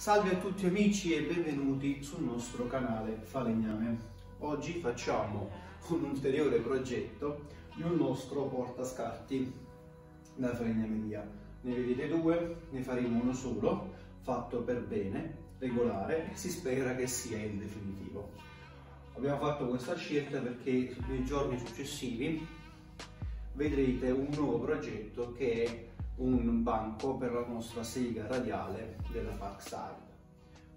Salve a tutti amici e benvenuti sul nostro canale Falegname. Oggi facciamo un ulteriore progetto di un nostro portascarti da falegnameria. Ne vedete due, ne faremo uno solo, fatto per bene, regolare si spera che sia il definitivo. Abbiamo fatto questa scelta perché nei giorni successivi vedrete un nuovo progetto che è un banco per la nostra sega radiale della Parkside.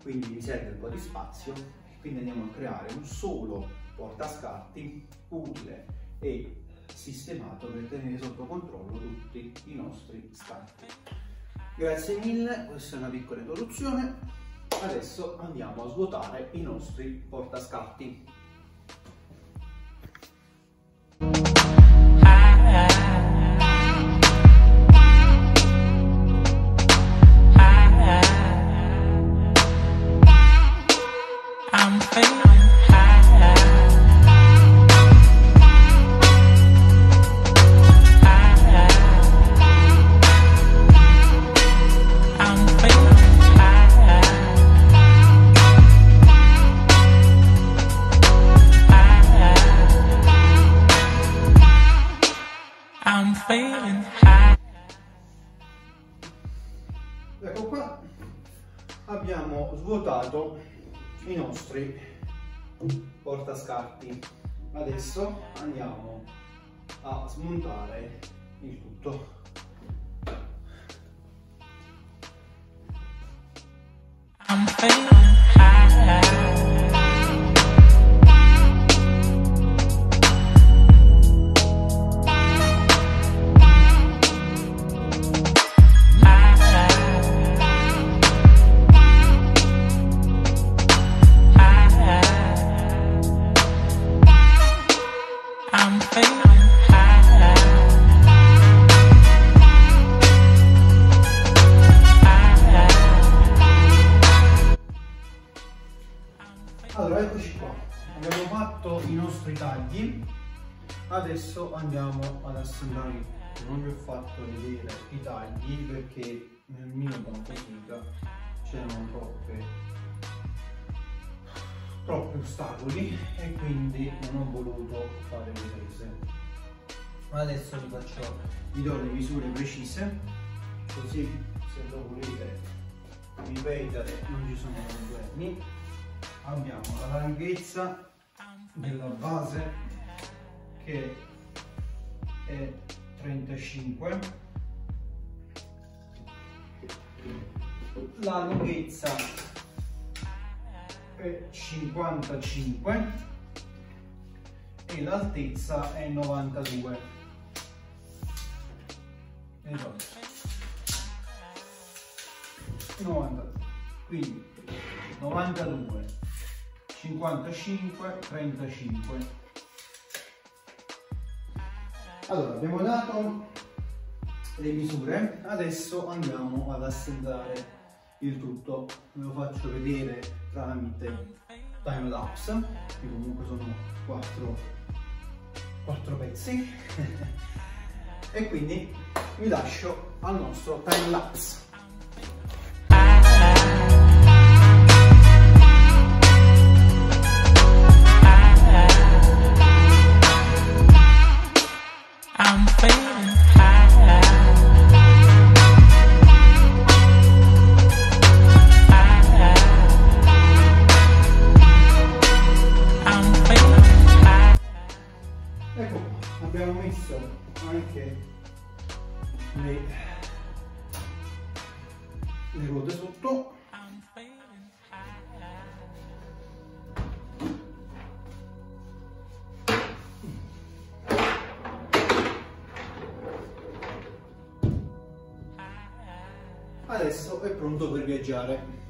Quindi mi serve un po' di spazio quindi andiamo a creare un solo portascatti utile e sistemato per tenere sotto controllo tutti i nostri scatti. Grazie mille, questa è una piccola introduzione. Adesso andiamo a svuotare i nostri portascatti. Svuotato i nostri portascarti. Adesso andiamo a smontare il tutto. I'm Adesso andiamo ad assemblare Non vi ho fatto vedere i tagli perché nel mio banco siga c'erano troppe troppi ostacoli e quindi non ho voluto fare le prese. Adesso vi faccio, vi do le misure precise, così se lo volete ripetere non ci sono problemi abbiamo la larghezza della base che è 35 la lunghezza è 55 e l'altezza è 92 esatto. 92 quindi 92 55, 35. Allora, abbiamo dato le misure, adesso andiamo ad assemblare il tutto. Ve lo faccio vedere tramite time lapse, che comunque sono 4, 4 pezzi. e quindi vi lascio al nostro time lapse. messo anche le, le ruote sotto adesso è pronto per viaggiare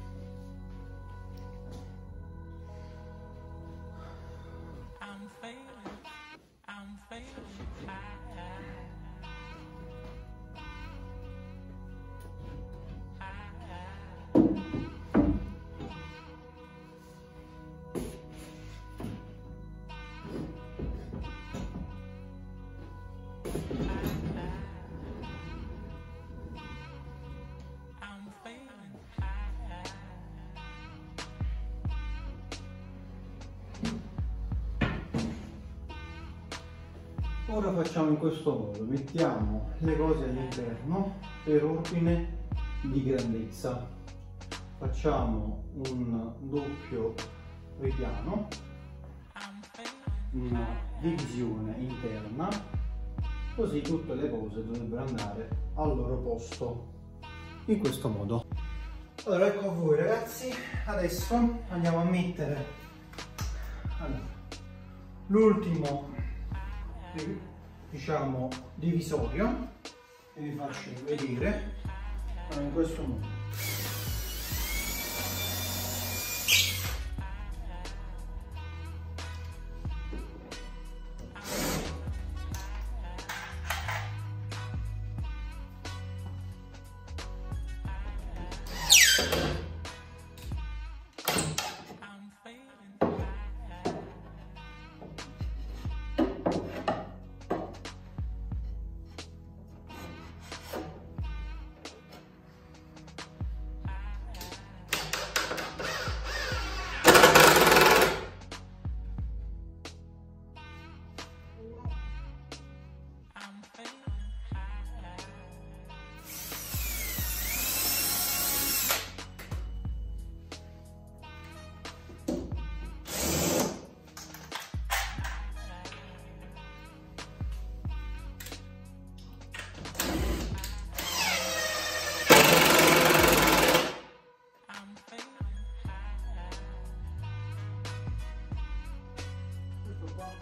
I'm failing, I'm failing. ora facciamo in questo modo mettiamo le cose all'interno per ordine di grandezza. Facciamo un doppio ripiano una divisione interna così tutte le cose dovrebbero andare al loro posto. In questo modo. Allora ecco a voi ragazzi. Adesso andiamo a mettere allora, l'ultimo diciamo divisorio. Che vi faccio vedere in questo modo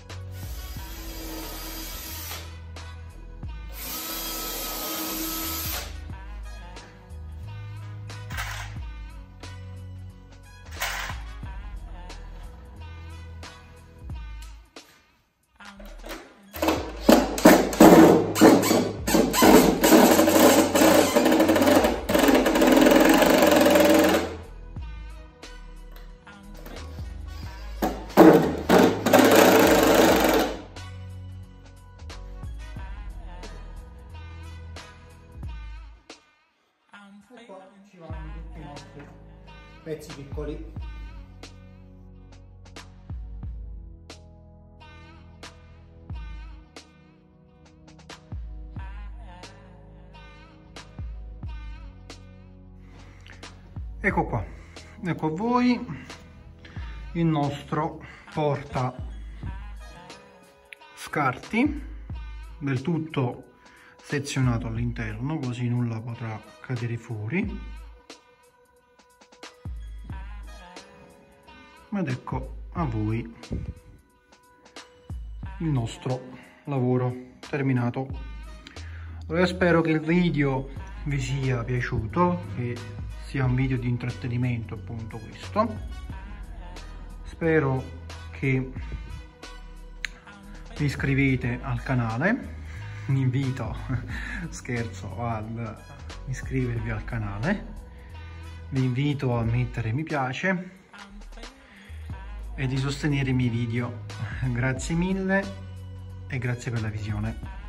e pezzi piccoli. Ecco qua. Ecco a voi il nostro porta scarti del tutto sezionato all'interno così nulla potrà cadere fuori ed ecco a voi il nostro lavoro terminato. Allora spero che il video vi sia piaciuto che sia un video di intrattenimento appunto questo. Spero che vi iscrivete al canale. Vi invito, scherzo, ad iscrivervi al canale, vi invito a mettere mi piace e di sostenere i miei video. Grazie mille e grazie per la visione.